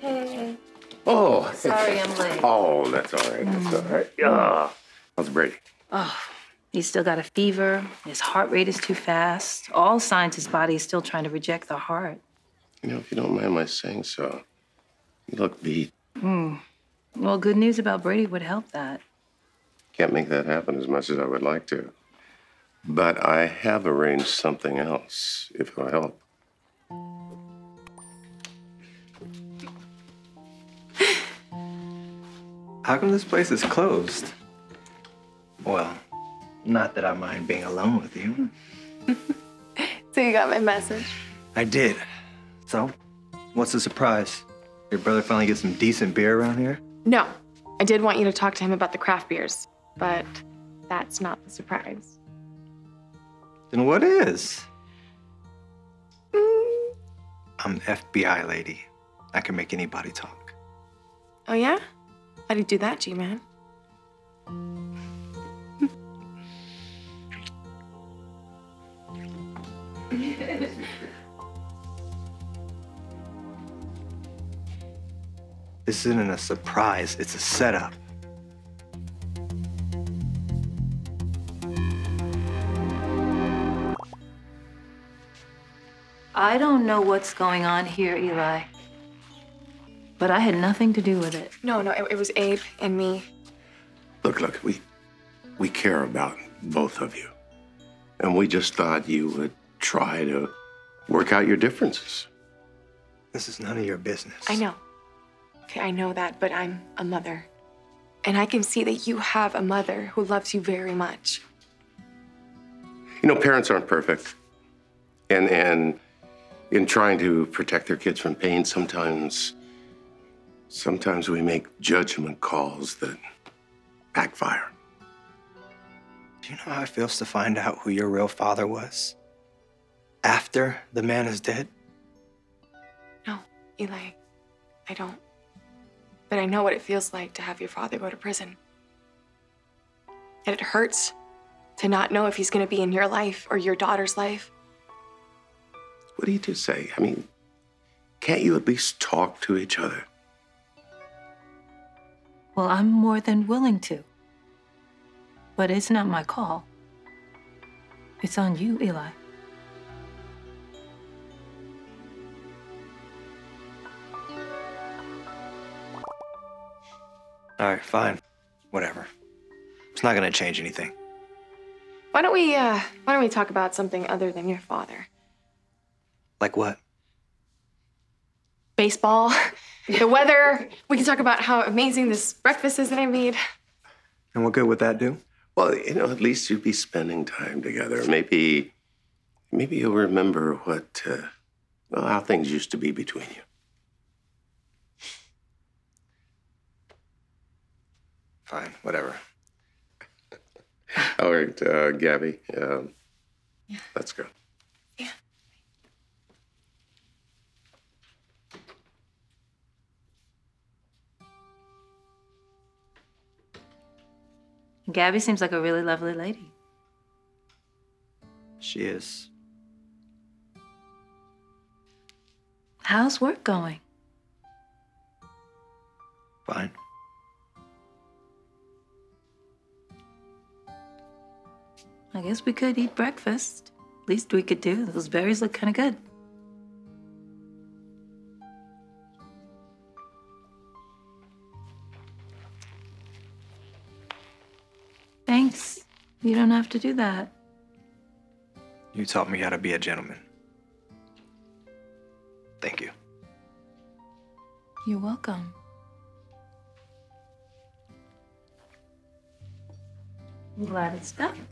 Hey. Oh. Sorry I'm late. Oh, that's all right. That's all right. Yeah. How's Brady? Oh, he's still got a fever. His heart rate is too fast. All signs his body is still trying to reject the heart. You know, if you don't mind my saying so, you look beat. Hmm. Well, good news about Brady would help that. Can't make that happen as much as I would like to. But I have arranged something else, if it'll help. How come this place is closed? Well, not that I mind being alone with you. So you got my message? I did. So, what's the surprise? Your brother finally gets some decent beer around here? No. I did want you to talk to him about the craft beers, but that's not the surprise. Then what is? Mm. I'm FBI lady. I can make anybody talk. Oh, yeah? How do you do that, G Man? This isn't a surprise, it's a setup. I don't know what's going on here, Eli. But I had nothing to do with it. No, no, it, it was Abe and me. Look, look, we we care about both of you. And we just thought you would try to work out your differences. This is none of your business. I know. Okay, I know that, but I'm a mother. And I can see that you have a mother who loves you very much. You know, parents aren't perfect. And and in trying to protect their kids from pain, sometimes sometimes we make judgment calls that backfire. Do you know how it feels to find out who your real father was? After the man is dead? No, Eli, I don't. But I know what it feels like to have your father go to prison. And it hurts to not know if he's gonna be in your life or your daughter's life. What do you two say? I mean, can't you at least talk to each other? Well, I'm more than willing to. But it's not my call. It's on you, Eli. All right, fine. Whatever. It's not gonna change anything. Why don't we, uh, why don't we talk about something other than your father? Like what? Baseball, the weather. We can talk about how amazing this breakfast is that I made. And what good would that do? Well, you know, at least you'd be spending time together. Maybe, maybe you'll remember what, uh, well, how things used to be between you. Fine, whatever. All right, uh, Gabi, um, let's go. Gabi seems like a really lovely lady. She is. How's work going? Fine. I guess we could eat breakfast. Least we could do. Those berries look kind of good. You don't have to do that. You taught me how to be a gentleman. Thank you. You're welcome. I'm glad it's done.